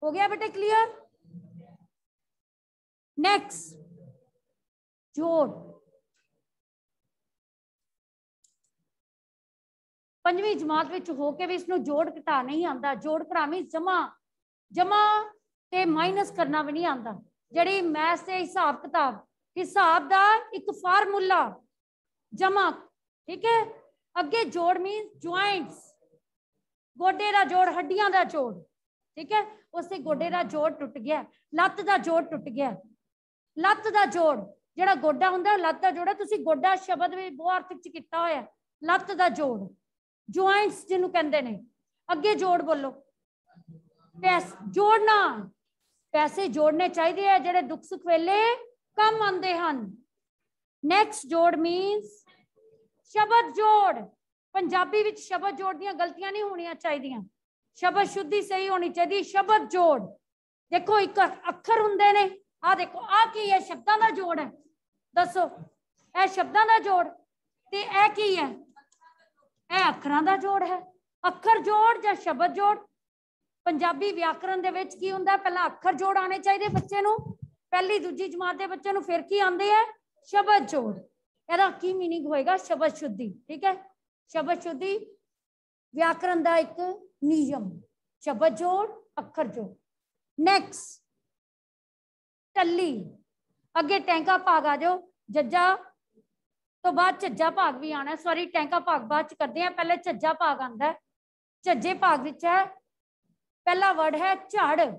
ਹੋ ਗਿਆ ਬੇਟੇ ਕਲੀਅਰ ਨੈਕਸਟ ਜੋੜ ਪੰਜਵੀਂ ਜਮਾਤ ਵਿੱਚ ਹੋ ਕੇ ਵੀ ਇਸ ਨੂੰ ਜੋੜ ਘਟਾ ਨਹੀਂ ਆਂਦਾ ਜੋੜ ਘਟਾਵੀਂ ਜਮਾ ਜਮਾ ਤੇ ਮਾਈਨਸ ਕਰਨਾ ਵੀ ਨਹੀਂ ਆਂਦਾ ਜਿਹੜੀ ਮੈਥ ਦੇ ਹਿਸਾਬ ਕਿਤਾਬ ਹਿਸਾਬ ਦਾ ਇੱਕ ਫਾਰਮੂਲਾ ਜਮਾ ਠੀਕ ਹੈ ਅੱਗੇ ਜੋੜ ਮੀਨ ਜੁਆਇੰਟਸ ਗੋਡੇ ਦਾ ਜੋੜ ਹੱਡੀਆਂ ਦਾ ਜੋੜ ਠੀਕ ਹੈ ਉਸੇ ਗੋਡੇ ਦਾ ਜੋੜ ਟੁੱਟ ਗਿਆ ਲੱਤ ਦਾ ਜੋੜ ਟੁੱਟ ਗਿਆ ਲੱਤ ਦਾ ਜੋੜ ਜਿਹੜਾ ਗੋਡਾ ਹੁੰਦਾ ਲੱਤ ਦਾ ਜੋੜ ਤੁਸੀਂ ਗੋਡਾ ਸ਼ਬਦ ਵੀ ਬਹੁਤ ਅਰਥ ਚ ਕੀਤਾ ਹੋਇਆ ਲੱਤ ਦਾ ਜੋੜ ਜੁਆਇੰਟਸ ਜਿਹਨੂੰ ਕਹਿੰਦੇ ਨੇ ਅੱਗੇ ਜੋੜ ਬੋਲੋ ਪੈਸ ਜੋੜਨਾ ਪੈਸੇ ਜੋੜਨੇ ਚਾਹੀਦੇ ਆ ਜਿਹੜੇ ਦੁੱਖ ਸੁੱਖ ਵੇਲੇ ਕੰਮ ਆਉਂਦੇ ਹਨ ਨੈਕਸਟ ਜੋੜ ਮੀਨਸ ਸ਼ਬਦ ਜੋੜ ਪੰਜਾਬੀ ਵਿੱਚ ਸ਼ਬਦ ਜੋੜ ਦੀਆਂ ਗਲਤੀਆਂ ਨਹੀਂ ਹੋਣੀਆਂ ਚਾਹੀਦੀਆਂ ਸ਼ਬਦ ਸ਼ੁੱਧੀ ਸਹੀ ਹੋਣੀ ਚਾਹੀਦੀ ਸ਼ਬਦ ਜੋੜ ਦੇਖੋ ਇੱਕ ਅੱਖਰ ਹੁੰਦੇ ਨੇ ਆ ਦੇਖੋ ਆ ਕੀ ਹੈ ਸ਼ਬਦਾਂ ਦਾ ਜੋੜ ਹੈ ਦੱਸੋ ਇਹ ਸ਼ਬਦਾਂ ਦਾ ਜੋੜ ਤੇ ਇਹ ਕੀ ਹੈ ਇਹ ਅੱਖਰਾਂ ਦਾ ਜੋੜ ਹੈ ਅੱਖਰ ਜੋੜ ਜਾਂ ਸ਼ਬਦ ਜੋੜ ਪੰਜਾਬੀ ਵਿਆਕਰਣ ਦੇ ਵਿੱਚ ਕੀ ਹੁੰਦਾ ਪਹਿਲਾਂ ਅੱਖਰ ਜੋੜ ਆਣੇ ਚਾਹੀਦੇ ਬੱਚੇ ਨੂੰ ਪਹਿਲੀ ਦੂਜੀ ਜਮਾਤ ਦੇ ਬੱਚੇ ਨੂੰ ਫਿਰ ਕੀ ਆਉਂਦੇ ਆ ਸ਼ਬਦ ਜੋੜ ਇਹਦਾ ਕੀ ਮੀਨਿੰਗ ਹੋਏਗਾ ਸ਼ਬਦ ਸ਼ੁੱਧੀ ਠੀਕ ਹੈ ਸ਼ਬਦ ਸ਼ੁੱਧੀ ਵਿਆਕਰਣ ਦਾ ਇੱਕ ਨਿਯਮ ਸ਼ਬਦ ਜੋੜ ਅੱਖਰ ਜੋੜ ਨੈਕਸਟ ਟੱਲੀ ਅੱਗੇ ਟੈਂਕਾ ਭਾਗ ਆ ਜਾਓ ਜੱਜਾ ਤੋਂ ਬਾਅਦ ਝੱਜਾ ਭਾਗ ਵੀ ਆਣਾ ਸੌਰੀ ਟੈਂਕਾ ਭਾਗ ਬਾਅਦ ਚ ਕਰਦੇ ਆ ਪਹਿਲੇ ਝੱਜਾ ਭਾਗ ਆਂਦਾ ਝੱਜੇ ਭਾਗ ਵਿੱਚ ਹੈ ਪਹਿਲਾ ਵਰਡ ਹੈ ਝੜ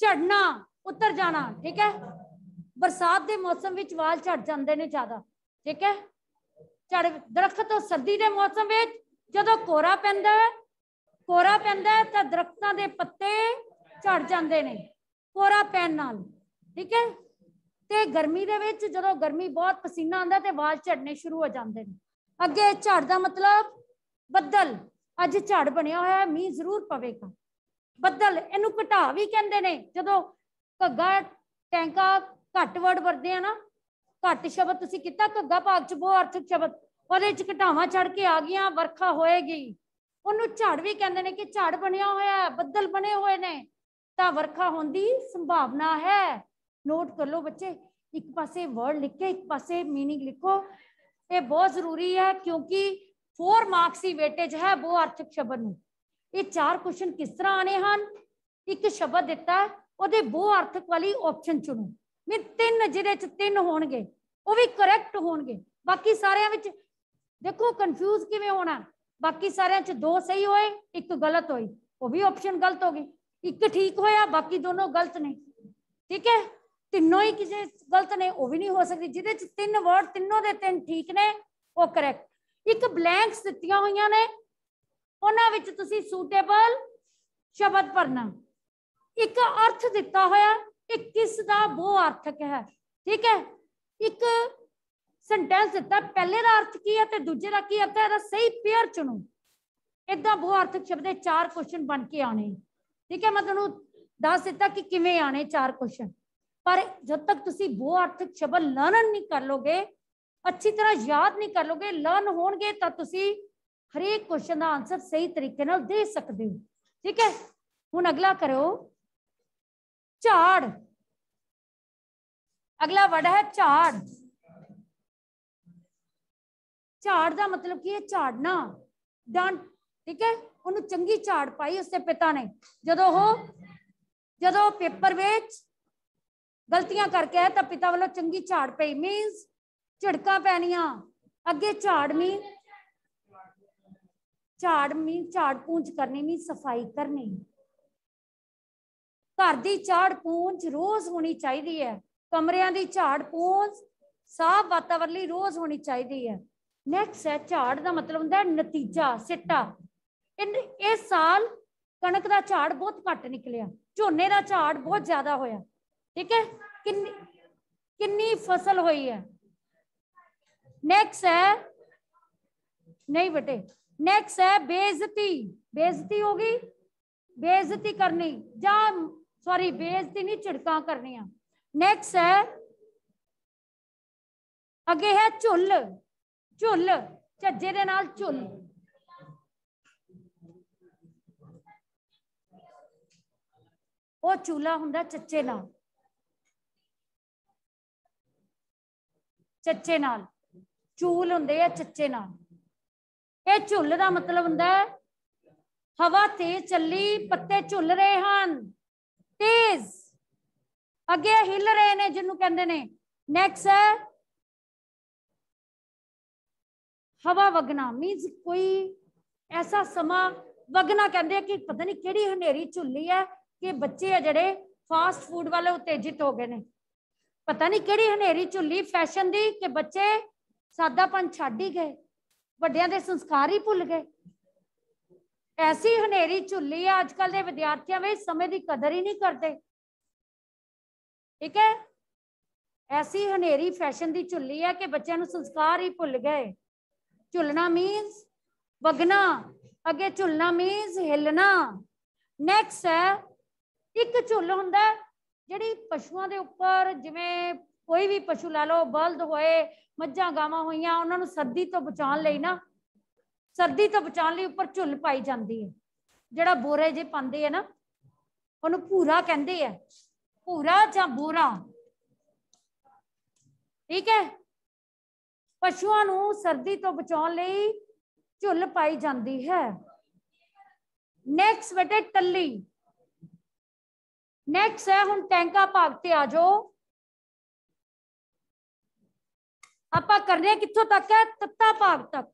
ਝੜਨਾ ਉੱਤਰ ਜਾਣਾ ਠੀਕ ਹੈ ਬਰਸਾਤ ਦੇ ਮੌਸਮ ਵਿੱਚ ਵਾਲ ਝੜ ਜਾਂਦੇ ਨੇ ਜ਼ਿਆਦਾ ਠੀਕ ਹੈ ਝੜ ਦਰਖਤ ਤੋਂ ਸਰਦੀ ਦੇ ਮੌਸਮ ਵਿੱਚ ਜਦੋਂ ਕੋਰਾ ਪੈਂਦਾ ਹੈ ਕੋਰਾ ਪੈਂਦਾ ਹੈ ਤਾਂ ਦਰਖਤਾਂ ਦੇ ਪੱਤੇ ਝੜ ਜਾਂਦੇ ਨੇ ਕੋਰਾ ਪੈਣ ਨਾਲ ਠੀਕ ਹੈ ਤੇ ਗਰਮੀ ਦੇ ਵਿੱਚ ਜਦੋਂ ਗਰਮੀ ਬਹੁਤ ਪਸੀਨਾ ਆਉਂਦਾ ਤੇ ਵਾਲ ਝੜਨੇ ਸ਼ੁਰੂ ਹੋ ਜਾਂਦੇ ਨੇ ਅੱਗੇ ਝੜ ਦਾ ਮਤਲਬ ਬੱਦਲ ਅੱਜ ਝੜ ਬਣਿਆ ਹੋਇਆ ਮੀਂਹ ਜ਼ਰੂਰ ਪਵੇਗਾ ਬੱਦਲ ਇਹਨੂੰ ਘਟਾ ਵੀ ਕਹਿੰਦੇ ਨੇ ਜਦੋਂ ਘੱਗਾ ਟੈਂਕਾ ਘੱਟ ਵਰਡ ਵਰਦੇ ਆ ਨਾ ਘੱਟ ਸ਼ਬਦ ਤੁਸੀਂ ਕੀਤਾ ਘੱਗਾ ਭਾਗ ਚ ਬਹੁ ਅਰਥਕ ਸ਼ਬਦ ਉਹਦੇ ਚ ਘਟਾਵਾਂ ਚੜ ਕੇ ਆ ਗਈਆਂ ਵਰਖਾ ਹੋਏਗੀ ਉਹਨੂੰ ਝੜ ਵੀ ਕਹਿੰਦੇ ਨੇ ਕਿ ਝੜ ਬਣਿਆ ਹੋਇਆ ਬੱਦਲ ਬਣੇ ਹੋਏ ਨੇ ਤਾਂ ਵਰਖਾ ਹੋਣ ਦੀ ਸੰਭਾਵਨਾ ਹੈ ਨੋਟ ਕਰ ਲਓ ਬੱਚੇ ਇੱਕ ਪਾਸੇ ਵਰਡ ਲਿਖ ਕੇ ਇੱਕ ਪਾਸੇ मीनिंग ਲਿਖੋ ਇਹ ਬਹੁਤ ਜ਼ਰੂਰੀ ਹੈ ਕਿਉਂਕਿ 4 ਮਾਰਕਸ ਦੀ ਵੇਟੇਜ ਹੈ ਬਹੁ ਅਰਥਕ ਸ਼ਬਦ ਨੂੰ ਇਹ ਚਾਰ ਕੁਐਸਚਨ ਕਿਸ ਤਰ੍ਹਾਂ ਆਨੇ ਹਨ ਇੱਕ ਸ਼ਬਦ ਦਿੱਤਾ ਉਹਦੇ ਬਹੁ ਅਰਥਕ ਵਾਲੀ ਆਪਸ਼ਨ ਚੁਣੋ ਮੈਂ ਤਿੰਨ ਜਿਹਦੇ ਚ ਤਿੰਨ ਹੋਣਗੇ ਉਹ ਵੀ ਕਰੈਕਟ ਹੋਣਗੇ ਬਾਕੀ ਸਾਰਿਆਂ ਵਿੱਚ ਦੇਖੋ ਕਨਫਿਊਜ਼ ਕਿਵੇਂ ਹੋਣਾ ਬਾਕੀ ਸਾਰਿਆਂ ਚ ਦੋ ਸਹੀ ਹੋਏ ਇੱਕ ਗਲਤ ਹੋਈ ਉਹ ਵੀ ਆਪਸ਼ਨ ਗਲਤ ਹੋ ਗਈ ਇੱਕ ਠੀਕ ਹੋਇਆ ਬਾਕੀ ਦੋਨੋਂ ਗਲਤ ਨੇ ਠੀਕ ਹੈ ਤਿੰਨੋਂ ਹੀ ਕਿਸੇ ਗਲਤ ਨੇ ਉਹ ਵੀ ਨਹੀਂ ਹੋ ਸਕਦੀ ਜਿਹਦੇ ਚ ਤਿੰਨ ਵਰਡ ਤਿੰਨੋਂ ਦੇ ਤਿੰਨ ਠੀਕ ਨੇ ਉਹ ਕਰੈਕਟ ਇੱਕ ਬਲੈਂਕਸ ਦਿੱਤੀਆਂ ਹੋਈਆਂ ਨੇ ਉਹਨਾਂ ਵਿੱਚ ਤੁਸੀਂ ਸੂਟੇਬਲ ਸ਼ਬਦ ਭਰਨਾ ਇੱਕ ਅਰਥ ਦਿੱਤਾ ਹੋਇਆ ਕਿ ਕਿਸ ਦਾ ਬਹੁ ਅਰਥਕ ਹੈ ਠੀਕ ਹੈ ਇੱਕ ਸੈਂਟੈਂਸ ਦਿੱਤਾ ਪਹਿਲੇ ਦਾ ਅਰਥ ਕੀ ਹੈ ਤੇ ਦੂਜੇ ਦਾ ਕੀ ਅਰਥ ਹੈ ਇਹਦਾ ਸਹੀ ਪੇਅਰ ਚੁਣੋ ਇਦਾਂ ਬਹੁ ਅਰਥਕ ਸ਼ਬਦ ਦੇ ਚਾਰ ਕੁਐਸਚਨ ਬਣ ਕੇ ਆਣੇ ਠੀਕ ਹੈ ਮੈਂ ਤੁਹਾਨੂੰ ਦੱਸ ਦਿੱਤਾ ਕਿ ਕਿਵੇਂ ਆਣੇ ਚਾਰ ਕੁਐਸਚਨ ਪਰ ਜਦ ਤੱਕ ਤੁਸੀਂ ਬਹੁ ਅਰਥਕ ਸ਼ਬਦ ਲਰਨ ਨਹੀਂ ਕਰ ਲੋਗੇ ਅੱਛੀ ਤਰ੍ਹਾਂ ਯਾਦ ਨਹੀਂ ਕਰ ਲੋਗੇ ਲਰਨ ਹੋਣਗੇ ਤਾਂ ਤੁਸੀਂ ਹਰੇਕ ਕੁਐਸਚਨ ਦਾ ਆਨਸਰ ਸਹੀ ਤਰੀਕੇ ਨਾਲ ਦੇ ਸਕਦੇ ਹੋ ਠੀਕ ਹੈ ਹੁਣ ਅਗਲਾ ਕਰੋ ਝਾੜ ਅਗਲਾ ਵਰਡ ਹੈ ਝਾੜ ਝਾੜ ਦਾ ਮਤਲਬ ਕੀ ਹੈ ਝਾੜਨਾ ਡੰਡ ਠੀਕ ਹੈ ਉਹਨੂੰ ਚੰਗੀ ਝਾੜ ਪਾਈ ਉਸਦੇ ਪਿਤਾ ਨੇ ਜਦੋਂ ਉਹ ਜਦੋਂ ਪੇਪਰ ਵਿੱਚ ਗਲਤੀਆਂ ਕਰਕੇ ਆਇਆ ਤਾਂ ਪਿਤਾ ਵੱਲੋਂ ਚੰਗੀ ਝਾੜ ਪਈ ਮੀਨਸ ਝੜਕਾਂ ਪੈਣੀਆਂ ਅੱਗੇ ਝਾੜ ਮੀਨ ਝਾੜ ਮੀਨ ਝਾੜ ਪੂੰਝ ਕਰਨੀ ਮੀਨ ਸਫਾਈ ਕਰਨੀ ਘਰ ਦੀ ਝਾੜ ਪੂੰਝ ਰੋਜ਼ ਹੋਣੀ ਚਾਹੀਦੀ ਹੈ ਕਮਰਿਆਂ ਦੀ ਝਾੜ ਪੂੰਝ ਸਾਫ਼ ਵਾਤਾਵਰਣ ਲਈ ਰੋਜ਼ ਹੋਣੀ ਚਾਹੀਦੀ ਹੈ ਨੈਕਸਟ ਹੈ ਝਾੜ ਦਾ ਮਤਲਬ ਹੁੰਦਾ ਹੈ ਨਤੀਜਾ ਸਿੱਟਾ ਇਨ ਇਸ ਸਾਲ ਕਣਕ ਦਾ ਝਾੜ ਬਹੁਤ ਘੱਟ ਨਿਕਲਿਆ ਝੋਨੇ ਦਾ ਝਾੜ ਬਹੁਤ ਜ਼ਿਆਦਾ ਹੋਇਆ ਠੀਕ ਹੈ ਕਿੰਨੀ ਕਿੰਨੀ ਫਸਲ ਹੋਈ ਹੈ ਨੈਕਸਟ ਹੈ ਨਹੀਂ ਬੇਟੇ ਨੈਕਸਟ ਹੈ ਬੇਇੱਜ਼ਤੀ ਬੇਇੱਜ਼ਤੀ ਹੋ ਗਈ ਬੇਇੱਜ਼ਤੀ ਕਰਨੀ ਜਾਂ ਸੌਰੀ ਬੇਇੱਜ਼ਤੀ ਨਹੀਂ ਝਿੜਕਾਂ ਕਰਨੀਆਂ ਨੈਕਸਟ ਹੈ ਅੱਗੇ ਹੈ ਝੁੱਲ ਝੁੱਲ ਝੱਜੇ ਦੇ ਨਾਲ ਝੁੱਲ ਉਹ ਚੂਲਾ ਹੁੰਦਾ ਚੱਚੇ ਨਾਲ ਚੱਚੇ ਨਾਲ ਚੂਲ ਹੁੰਦੇ ਆ ਚੱਚੇ ਨਾਲ ਇਹ ਝੁੱਲ ਦਾ ਮਤਲਬ ਹੁੰਦਾ ਹੈ ਹਵਾ ਤੇਜ਼ ਚੱਲੀ ਪੱਤੇ ਝੁੱਲ ਰਹੇ ਹਨ ਤੇਜ਼ ਅੱਗੇ ਹਿੱਲ ਰਹੇ ਨੇ ਜਿਹਨੂੰ ਕਹਿੰਦੇ ਨੇ ਨੈਕਸਟ ਹੈ ਹਵਾ ਵਗਣਾ ਮੀਨਸ ਕੋਈ ਐਸਾ ਸਮਾਂ ਵਗਣਾ ਕਹਿੰਦੇ ਆ ਕਿ ਪਤਾ ਨਹੀਂ ਕਿਹੜੀ ਹਨੇਰੀ ਝੁੱਲੀ ਹੈ ਕਿ ਬੱਚੇ ਆ ਜਿਹੜੇ ਫਾਸਟ ਫੂਡ ਵਾਲੇ ਉਤੇਜਿਤ ਹੋ ਗਏ ਨੇ ਪਤਾ ਨਹੀਂ ਕਿਹੜੀ ਹਨੇਰੀ ਝੁੱਲੀ ਫੈਸ਼ਨ ਦੀ ਕਿ ਬੱਚੇ ਸਾਦਾਪਨ ਛੱਡ ਹੀ ਗਏ ਵੱਡਿਆਂ ਦੇ ਸੰਸਕਾਰ ਹੀ ਭੁੱਲ ਗਏ ਐਸੀ ਹਨੇਰੀ ਝੁੱਲੀ ਆ ਅੱਜ ਕੱਲ ਦੇ ਵਿਦਿਆਰਥੀਆਂ ਵਿੱਚ ਸਮੇਂ ਦੀ ਕਦਰ ਹੀ ਨਹੀਂ ਕਰਦੇ ਠੀਕ ਹੈ ਐਸੀ ਹਨੇਰੀ ਫੈਸ਼ਨ ਦੀ ਝੁੱਲੀ ਹੈ ਕਿ ਬੱਚਿਆਂ ਨੂੰ ਸੰਸਕਾਰ ਹੀ ਭੁੱਲ ਗਏ ਝੁੱਲਣਾ ਮੀਨਸ ਵਗਣਾ ਅੱਗੇ ਝੁੱਲਣਾ ਮੀਨਸ ਹਿੱਲਣਾ ਨੈਕਸਟ ਹੈ ਇੱਕ ਝੁੱਲ ਹੁੰਦਾ ਜਿਹੜੀ ਪਸ਼ੂਆਂ ਦੇ ਉੱਪਰ ਜਿਵੇਂ ਕੋਈ ਵੀ ਪਸ਼ੂ ਲੈ ਲਓ ਬਲਦ ਹੋਏ ਮੱਝਾਂ ਗਾਵਾਂ ਹੋਈਆਂ ਉਹਨਾਂ ਨੂੰ ਸਰਦੀ ਤੋਂ ਬਚਾਉਣ ਲਈ ਨਾ ਸਰਦੀ ਤੋਂ ਬਚਾਉਣ ਲਈ ਉੱਪਰ ਝੁੱਲ ਪਾਈ ਜਾਂਦੀ ਹੈ ਜਿਹੜਾ ਬੋਰੇ ਜੇ ਪਾਉਂਦੇ ਆ ਨਾ ਉਹਨੂੰ ਭੂਰਾ ਕਹਿੰਦੇ ਆ ਭੂਰਾ ਜਾਂ ਬੋਰਾ ਠੀਕ ਹੈ ਪਸ਼ੂਆਂ ਨੂੰ ਸਰਦੀ ਤੋਂ ਬਚਾਉਣ ਲਈ ਝੁੱਲ ਪਾਈ ਜਾਂਦੀ ਹੈ ਨੈਕਸਟ ਬੇਟੇ ਟੱਲੀ ਨੈਕਸਟ ਹੈ ਹੁਣ ਟੈਂਕਾ ਭਾਗ ਤੇ ਆ ਜਾਓ ਆਪਾਂ ਕਰਨੇ ਕਿੱਥੋਂ ਤੱਕ ਹੈ ਤੱਤਾ ਭਾਗ ਤੱਕ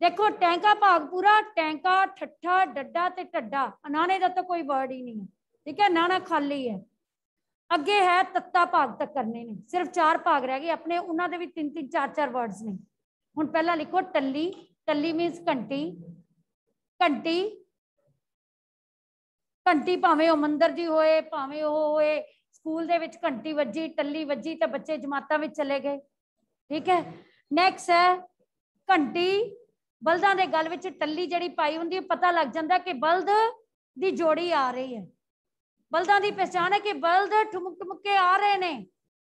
ਦੇਖੋ ਟੈਂਕਾ ਭਾਗ ਪੂਰਾ ਟੈਂਕਾ ਠੱਠਾ ਡੱਡਾ ਤੇ ਟੱਡਾ ਅਨਾਣੇ ਦਾ ਤਾਂ ਕੋਈ ਵਰਡ ਹੀ ਨਹੀਂ ਹੈ ਠੀਕ ਹੈ ਨਾਣਾ ਖਾਲੀ ਹੈ ਅੱਗੇ ਹੈ ਤੱਤਾ ਭਾਗ ਤੱਕ ਕਰਨੇ ਨੇ ਸਿਰਫ ਚਾਰ ਭਾਗ ਰਹਿ ਗਏ ਆਪਣੇ ਉਹਨਾਂ ਦੇ ਵੀ ਤਿੰਨ ਤਿੰਨ ਚਾਰ ਚਾਰ ਵਰਡਸ ਨੇ ਹੁਣ ਪਹਿਲਾਂ ਲਿਖੋ ਟੱਲੀ ਟੱਲੀ ਮੀਨਸ ਘੰਟੀ ਘੰਟੀ ਘੰਟੀ ਭਾਵੇਂ ਉਹ ਮੰਦਰ ਦੀ ਹੋਏ ਭਾਵੇਂ ਉਹ ਹੋਏ ਸਕੂਲ ਦੇ ਵਿੱਚ ਘੰਟੀ ਵੱਜੀ ਟੱਲੀ ਵੱਜੀ ਤੇ ਬੱਚੇ ਜਮਾਤਾਂ ਵਿੱਚ ਚਲੇ ਗਏ ਠੀਕ ਹੈ ਨੈਕਸਟ ਹੈ ਘੰਟੀ ਬਲਦਾਂ ਦੇ ਗਲ ਵਿੱਚ ਟੱਲੀ ਜਿਹੜੀ ਪਾਈ ਹੁੰਦੀ ਹੈ ਪਤਾ ਲੱਗ ਜਾਂਦਾ ਕਿ ਬਲਦ ਦੀ ਜੋੜੀ ਆ ਰਹੀ ਹੈ ਬਲਦਾਂ ਦੀ ਪਛਾਣ ਹੈ ਕਿ ਬਲਦ ਠੁਮਕ ਠੁਮਕ ਕੇ ਆ ਰਹੇ ਨੇ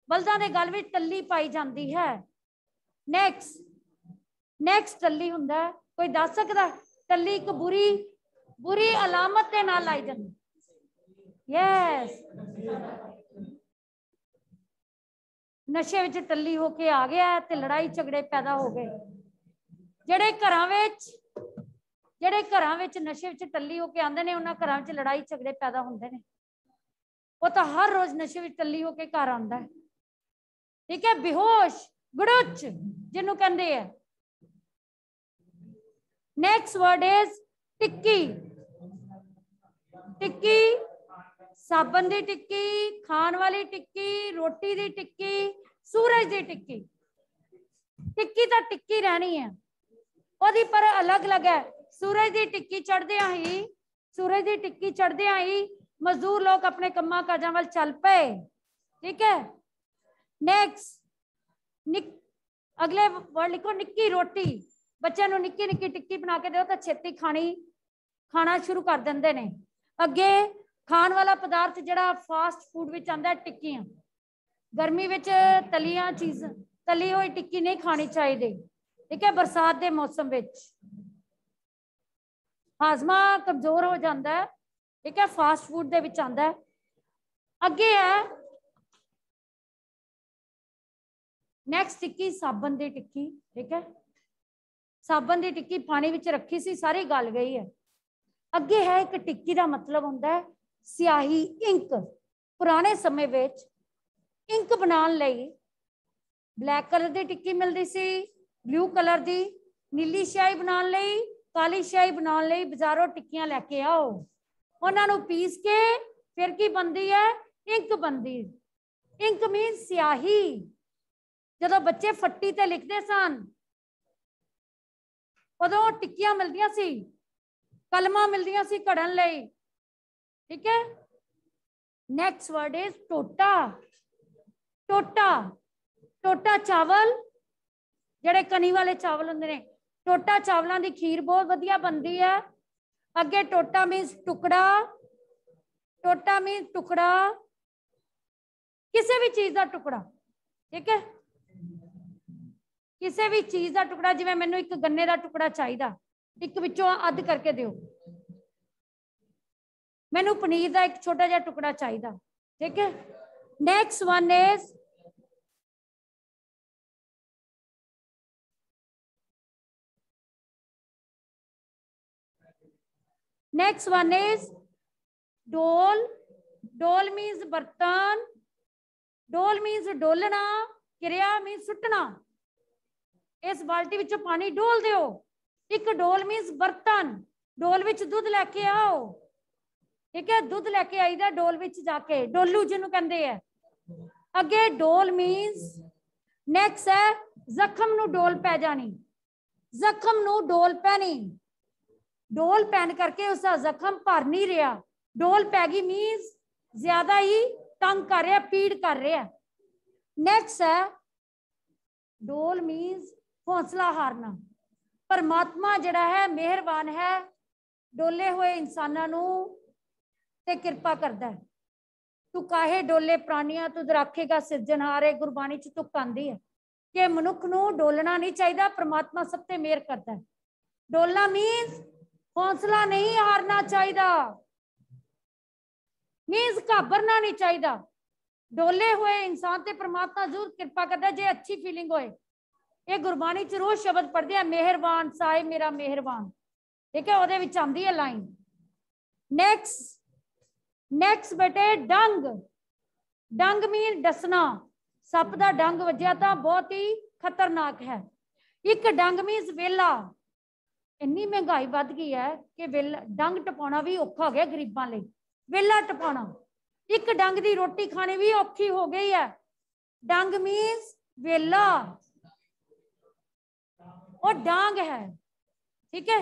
ਬਲਦਾਂ ਦੇ ਗਲ ਵਿੱਚ ਟੱਲੀ ਪਾਈ ਜਾਂਦੀ ਹੈ ਨੈਕਸਟ ਨੈਕਸਟ ਟੱਲੀ ਹੁੰਦਾ ਕੋਈ ਦੱਸ ਸਕਦਾ ਟੱਲੀ ਇੱਕ ਬੁਰੀ ਬੁਰੀ ਅਲਾਮਤ ਦੇ ਨਾਲ ਲਾਈ ਜਾਂਦੀ ਯੈਸ ਨਸ਼ੇ ਵਿੱਚ ਟੱਲੀ ਹੋ ਕੇ ਆ ਗਿਆ ਤੇ ਲੜਾਈ ਝਗੜੇ ਪੈਦਾ ਹੋ ਗਏ ਜਿਹੜੇ ਘਰਾਂ ਵਿੱਚ ਜਿਹੜੇ ਘਰਾਂ ਵਿੱਚ ਨਸ਼ੇ ਵਿੱਚ ਟੱਲੀ ਹੋ ਕੇ ਆਉਂਦੇ ਨੇ ਉਹਨਾਂ ਘਰਾਂ ਵਿੱਚ ਲੜਾਈ ਝਗੜੇ ਪੈਦਾ ਹੁੰਦੇ ਨੇ ਉਹ ਤਾਂ ਹਰ ਰੋਜ਼ ਨਸ਼ੇ ਵਿੱਚ ਟੱਲੀ ਹੋ ਕੇ ਘਰ ਆਉਂਦਾ ਹੈ ਠੀਕ ਹੈ ਬੇਹੋਸ਼ ਗੜੁੱਚ ਜਿਹਨੂੰ ਕਹਿੰਦੇ ਆ ਨੈਕਸਟ ਵਰਡ ਇਜ਼ ਟਿੱਕੀ ਟਿੱਕੀ ਸਾਬਣ ਦੀ ਟਿੱਕੀ ਖਾਣ ਵਾਲੀ ਟਿੱਕੀ ਰੋਟੀ ਦੀ ਟਿੱਕੀ ਸੂਰਜ ਦੀ ਟਿੱਕੀ ਟਿੱਕੀ ਤਾਂ ਟਿੱਕੀ ਰਹਿਣੀ ਹੈ ਉਹਦੀ ਪਰ ਅਲੱਗ-ਅਲੱਗ ਹੈ ਸੂਰਜ ਦੀ ਟਿੱਕੀ ਚੜਦਿਆਂ ਹੀ ਸੂਰਜ ਦੀ ਟਿੱਕੀ ਚੜਦਿਆਂ ਹੀ ਮਜ਼ਦੂਰ ਲੋਕ ਆਪਣੇ ਕੰਮਾਂ ਕਾਜਾਂ ਵੱਲ ਚੱਲ ਪਏ ਠੀਕ ਹੈ ਨੈਕਸਟ ਨਿਕ ਅਗਲੇ ਵਰਡ ਲਿਖੋ ਨਿੱਕੀ ਰੋਟੀ ਬੱਚਿਆਂ ਨੂੰ ਨਿੱਕੀ ਨਿੱਕੀ ਟਿੱਕੀ ਬਣਾ ਕੇ ਦਿਓ ਤਾਂ ਛੇਤੀ ਖਾਣੀ ਖਾਣਾ ਸ਼ੁਰੂ ਕਰ ਦਿੰਦੇ ਨੇ ਅੱਗੇ ਖਾਣ ਵਾਲਾ ਪਦਾਰਥ ਜਿਹੜਾ ਫਾਸਟ ਫੂਡ ਵਿੱਚ ਆਂਦਾ ਟਿੱਕੀਆਂ ਗਰਮੀ ਵਿੱਚ ਤਲੀਆਂ ਚੀਜ਼ ਤਲੀ ਹੋਈ ਟਿੱਕੀ ਨਹੀਂ ਖਾਣੀ ਚਾਹੀਦੀ ਠੀਕ ਹੈ ਬਰਸਾਤ ਦੇ ਮੌਸਮ ਵਿੱਚ ਹਾਜ਼ਮਾ ਕਮਜ਼ੋਰ ਹੋ ਜਾਂਦਾ ਹੈ ਠੀਕ ਹੈ ਫਾਸਟ ਫੂਡ ਦੇ ਵਿੱਚ ਆਂਦਾ ਹੈ ਅੱਗੇ ਹੈ ਨੈਕਸਟ ਟਿੱਕੀ ਸਾਬਣ ਦੀ ਟਿੱਕੀ ਠੀਕ ਹੈ ਸਾਬਣ ਦੀ ਟਿੱਕੀ ਪਾਣੀ ਵਿੱਚ ਰੱਖੀ ਸੀ ਸਾਰੀ ਗਲ ਗਈ ਹੈ ਅੱਗੇ ਹੈ ਇੱਕ ਟਿੱਕੀ ਦਾ ਮਤਲਬ ਹੁੰਦਾ ਹੈ ਸਿਆਹੀ ਇੰਕ। ਪੁਰਾਣੇ ਸਮੇਂ ਵਿੱਚ ਇੰਕ ਬਣਾਉਣ ਲਈ ਬਲੈਕ ਕਲਰ ਦੀ ਟਿੱਕੀ ਮਿਲਦੀ ਸੀ, ਬਲੂ ਕਲਰ ਦੀ, ਨੀਲੀ ਸਿਆਹੀ ਬਣਾਉਣ ਲਈ, ਕਾਲੀ ਸਿਆਹੀ ਬਣਾਉਣ ਲਈ ਬਾਜ਼ਾਰੋਂ ਟਿੱਕੀਆਂ ਲੈ ਕੇ ਆਓ। ਉਹਨਾਂ ਨੂੰ ਪੀਸ ਕੇ ਫਿਰ ਕੀ ਬੰਦੀ ਹੈ? ਇੰਕ ਬੰਦੀ ਇੰਕ ਮੀਨ ਸਿਆਹੀ। ਜਦੋਂ ਬੱਚੇ ਫੱਟੀ ਤੇ ਲਿਖਦੇ ਸਨ, ਉਦੋਂ ਟਿੱਕੀਆਂ ਮਿਲਦੀਆਂ ਸੀ। ਕਲਮਾਂ ਮਿਲਦੀਆਂ ਸੀ ਘੜਨ ਲਈ ਠੀਕ ਹੈ ਨੈਕਸਟ ਵਰਡ ਇਜ਼ ਟੋਟਾ ਟੋਟਾ ਟੋਟਾ ਚਾਵਲ ਜਿਹੜੇ ਕਣੀ ਵਾਲੇ ਚਾਵਲ ਹੁੰਦੇ ਨੇ ਟੋਟਾ ਚਾਵਲਾਂ ਦੀ ਖੀਰ ਬਹੁਤ ਵਧੀਆ ਬਣਦੀ ਹੈ ਅੱਗੇ ਟੋਟਾ ਮੀਨਸ ਟੁਕੜਾ ਟੋਟਾ ਮੀਨਸ ਟੁਕੜਾ ਕਿਸੇ ਵੀ ਚੀਜ਼ ਦਾ ਟੁਕੜਾ ਠੀਕ ਹੈ ਕਿਸੇ ਵੀ ਚੀਜ਼ ਦਾ ਟੁਕੜਾ ਜਿਵੇਂ ਮੈਨੂੰ ਇੱਕ ਗੰਨੇ ਦਾ ਟੁਕੜਾ ਚਾਹੀਦਾ ਇੱਕ ਵਿੱਚੋਂ ਅੱਧ ਕਰਕੇ ਦਿਓ। ਮੈਨੂੰ ਪਨੀਰ ਦਾ ਇੱਕ ਛੋਟਾ ਜਿਹਾ ਟੁਕੜਾ ਚਾਹੀਦਾ, ਠੀਕ ਹੈ? Next one is next one is ਡੋਲ ਡੋਲ means ਬਰਤਨ, ਡੋਲ means ਡੋਲਣਾ, ਕਿਰਿਆ means ਸੁੱਟਣਾ। ਇਸ ਬਾਲਟੀ ਵਿੱਚੋਂ ਪਾਣੀ ਡੋਲ ਦਿਓ। ਇੱਕ ਡੋਲ means ਬਰਤਨ ਡੋਲ ਵਿੱਚ ਦੁੱਧ ਲੈ ਕੇ ਆਓ ਠੀਕ ਹੈ ਦੁੱਧ ਲੈ ਕੇ ਆਈਦਾ ਡੋਲ ਵਿੱਚ ਜਾ ਕੇ ਡੋਲੂ ਜਿਹਨੂੰ ਕਹਿੰਦੇ ਆ ਅੱਗੇ ਡੋਲ means ਨੈਕਸਟ ਹੈ ਜ਼ਖਮ ਨੂੰ ਡੋਲ ਪੈ ਜਾਣੀ ਜ਼ਖਮ ਨੂੰ ਡੋਲ ਪੈਣੀ ਡੋਲ ਪੈਣ ਕਰਕੇ ਉਸ ਦਾ ਜ਼ਖਮ ਭਰ ਨਹੀਂ ਰਿਹਾ ਡੋਲ ਪੈ ਗਈ ਮੀਨਸ ਜ਼ਿਆਦਾ ਹੀ ਤੰਗ ਕਰ ਰਿਹਾ ਪੀੜ ਕਰ ਰਿਹਾ ਨੈਕਸਟ ਹੈ ਡੋਲ ਮੀਨਸ ਹੌਸਲਾ ਹਾਰਨਾ ਪਰਮਾਤਮਾ ਜਿਹੜਾ ਹੈ ਮਿਹਰਬਾਨ ਹੈ ਡੋਲੇ ਹੋਏ ਇਨਸਾਨਾਂ ਨੂੰ ਤੇ ਕਿਰਪਾ ਕਰਦਾ ਹੈ ਤੂੰ ਕਾਹੇ ਡੋਲੇ ਪ੍ਰਾਨੀਆਂ ਤੂੰ ਰੱਖੇਗਾ ਸਿਰਜਣਹਾਰੇ ਗੁਰਬਾਣੀ ਚ ਤੁਕ ਆਂਦੀ ਹੈ ਕਿ ਮਨੁੱਖ ਨੂੰ ਡੋਲਣਾ ਨਹੀਂ ਚਾਹੀਦਾ ਪ੍ਰਮਾਤਮਾ ਸਭ ਤੇ ਮਿਹਰ ਕਰਦਾ ਹੈ ਡੋਲਣਾ ਮੀਨਸ ਹੌਸਲਾ ਨਹੀਂ ਹਾਰਨਾ ਚਾਹੀਦਾ ਮੀਨਸ ਘਾਬਰਨਾ ਨਹੀਂ ਚਾਹੀਦਾ ਡੋਲੇ ਹੋਏ ਇਨਸਾਨ ਤੇ ਪ੍ਰਮਾਤਮਾ ਜ਼ਰੂਰ ਕਿਰਪਾ ਕਰਦਾ ਜੇ ਅੱਛੀ ਫੀਲਿੰਗ ਹੋਏ ਇਹ ਗੁਰਬਾਣੀ ਚ ਰੋਜ਼ ਸ਼ਬਦ ਪੜ੍ਹਦੇ ਆ ਮਿਹਰਬਾਨ ਸਾਹਿਬ ਮੇਰਾ ਮਿਹਰਬਾਨ ਠੀਕ ਹੈ ਉਹਦੇ ਵਿੱਚ ਆਉਂਦੀ ਹੈ ਲਾਈਨ ਨੈਕਸਟ ਨੈਕਸਟ ਬੇਟੇ ਡੰਗ ਡੰਗ ਮੀਨ ਡਸਣਾ ਸੱਪ ਦਾ ਡੰਗ ਵੱਜਿਆ ਤਾਂ ਬਹੁਤ ਹੀ ਖਤਰਨਾਕ ਹੈ ਇੱਕ ਡੰਗ ਮੀਨਸ ਵੇਲਾ ਇੰਨੀ ਮਹਿੰਗਾਈ ਵੱਧ ਗਈ ਹੈ ਕਿ ਵੇਲਾ ਡੰਗ ਟਪਾਉਣਾ ਵੀ ਔਖਾ ਹੋ ਗਿਆ ਗਰੀਬਾਂ ਲਈ ਵੇਲਾ ਟਪਾਉਣਾ ਇੱਕ ਡੰਗ ਦੀ ਰੋਟੀ ਖਾਣੀ ਵੀ ਔਖੀ ਹੋ ਗਈ ਹੈ ਡੰਗ ਮੀਨਸ ਵੇਲਾ ਉਹ ਡਾਂਗ ਹੈ ਠੀਕ ਹੈ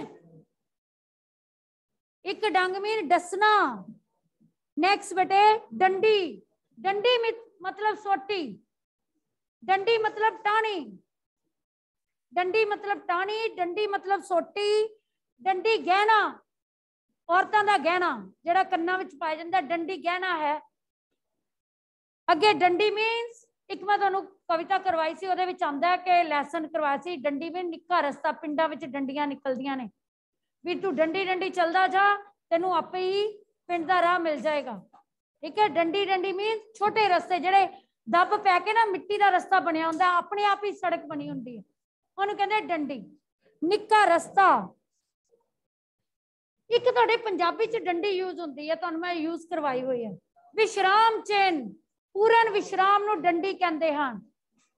ਇੱਕ ਡੰਗ ਮੀਨ ਡਸਣਾ ਨੈਕਸਟ ਬੇਟੇ ਡੰਡੀ ਡੰਡੀ ਮਤਲਬ ਸੋਟੀ ਡੰਡੀ ਮਤਲਬ ਟਾਣੀ ਡੰਡੀ ਮਤਲਬ ਟਾਣੀ ਡੰਡੀ ਮਤਲਬ ਸੋਟੀ ਡੰਡੀ ਗਹਿਣਾ ਔਰਤਾਂ ਦਾ ਗਹਿਣਾ ਜਿਹੜਾ ਕੰਨਾਂ ਵਿੱਚ ਪਾਇਆ ਜਾਂਦਾ ਡੰਡੀ ਗਹਿਣਾ ਹੈ ਅੱਗੇ ਡੰਡੀ ਮੀਨਸ ਇੱਕ ਮੈਂ ਤੁਹਾਨੂੰ ਕਵਿਤਾ ਕਰਵਾਈ ਸੀ ਉਹਦੇ ਵਿੱਚ ਆਂਦਾ ਕਿ ਲੈਸਨ ਕਰਵਾਇਆ ਸੀ ਡੰਡੀ ਵੀ ਨਿੱਕਾ ਰਸਤਾ ਪਿੰਡਾਂ ਵਿੱਚ ਡੰਡੀਆਂ ਨਿਕਲਦੀਆਂ ਨੇ ਵੀ ਤੂੰ ਡੰਡੀ ਡੰਡੀ ਚੱਲਦਾ ਜਾ ਤੈਨੂੰ ਆਪੇ ਹੀ ਪਿੰਡ ਦਾ ਰਾਹ ਮਿਲ ਜਾਏਗਾ ਠੀਕ ਹੈ ਡੰਡੀ ਡੰਡੀ ਮੀਨਸ ਛੋਟੇ ਰਸਤੇ ਜਿਹੜੇ ਦੱਬ ਪੈ ਕੇ ਨਾ ਮਿੱਟੀ ਦਾ ਰਸਤਾ ਬਣਿਆ ਹੁੰਦਾ ਆਪਣੇ ਆਪ ਹੀ ਸੜਕ ਬਣੀ ਹੁੰਦੀ ਹੈ ਉਹਨੂੰ ਕਹਿੰਦੇ ਡੰਡੀ ਨਿੱਕਾ ਰਸਤਾ ਇੱਕ ਤੁਹਾਡੇ ਪੰਜਾਬੀ ਚ ਡੰਡੀ ਯੂਜ਼ ਹੁੰਦੀ ਹੈ ਤੁਹਾਨੂੰ ਮੈਂ ਯੂਜ਼ ਕਰਵਾਈ ਹੋਈ ਹੈ ਵਿਸ਼ਰਾਮ ਚੈਨ ਪੂਰਨ ਵਿਸ਼ਰਾਮ ਨੂੰ ਡੰਡੀ ਕਹਿੰਦੇ ਹਨ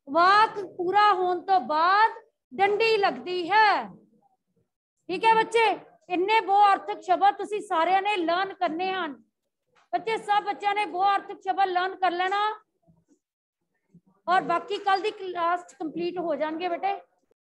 ਵਾਕ ਪੂਰਾ ਹੋਣ ਤੋਂ ਬਾਅਦ ਡੰਡੀ ਲੱਗਦੀ ਹੈ ਠੀਕ ਹੈ ਬੱਚੇ ਇੰਨੇ ਬਹੁ ਅਰਥਕ ਸ਼ਬਦ ਤੁਸੀਂ ਸਾਰਿਆਂ ਨੇ ਲਰਨ ਕਰਨੇ ਹਨ ਬੱਚੇ ਸਭ ਬੱਚਿਆਂ ਨੇ ਬਹੁ ਅਰਥਕ ਸ਼ਬਦ ਲਰਨ ਕਰ ਲੈਣਾ ਔਰ ਬਾਕੀ ਕੱਲ ਦੀ ਕਲਾਸ ਕੰਪਲੀਟ ਹੋ ਜਾਣਗੇ ਬੇਟੇ